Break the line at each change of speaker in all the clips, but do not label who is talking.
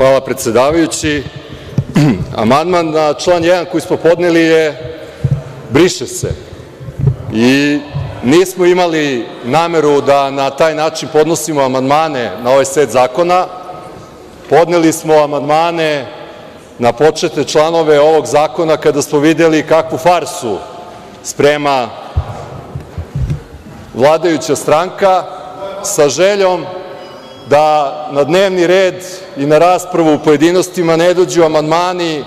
Hvala, predsedavajući. Amandman na član 1. koji smo podneli je briše se i nismo imali nameru da na taj način podnosimo amandmane na ovaj set zakona. Podneli smo amandmane na početne članove ovog zakona kada smo videli kakvu farsu sprema vladajuća stranka sa željom da na dnevni red i na raspravu u pojedinostima ne dođu amandmani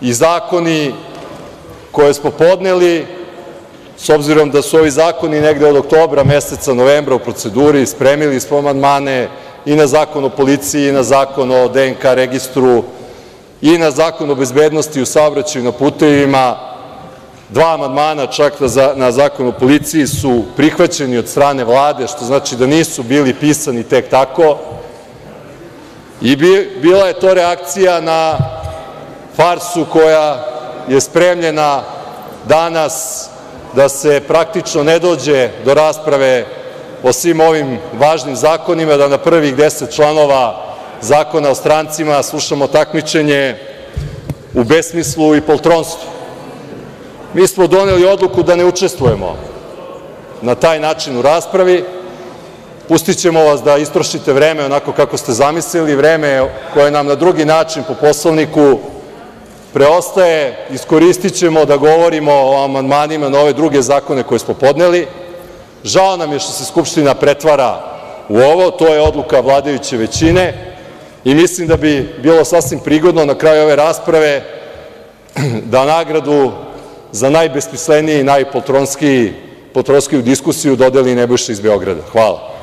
i zakoni koje smo podneli, s obzirom da su ovi zakoni negde od oktobra meseca, novembra u proceduri, spremili smo amandmane i na Zakon o policiji i na Zakon o DNK registru i na Zakon o bezbednosti u saobraćaju na putevima. Dva amandmana čak na Zakon o policiji su prihvaćeni od strane Vlade, što znači da nisu bili pisani tek tako i bila je to reakcija na farsu koja je spremljena danas da se praktično ne dođe do rasprave o svim ovim važnim zakonima, da na prvih deset članova Zakona o strancima slušamo takmičenje u besmislu i poltronstvu. Mi smo doneli odluku da ne učestvujemo na taj način u raspravi. Pustićemo vas da istrošite vreme onako kako ste zamislili, vreme koje nam na drugi način po Poslovniku preostaje iskoristićemo da govorimo o amandmanima na ove druge zakone koje smo podneli. Žao nam je što se Skupština pretvara u ovo, to je odluka vladajuće većine i mislim da bi bilo sasvim prigodno na kraju ove rasprave da nagradu za najbesmisleniji i najpoltronskiju diskusiju dodeli Nebojša iz Beograda. Hvala.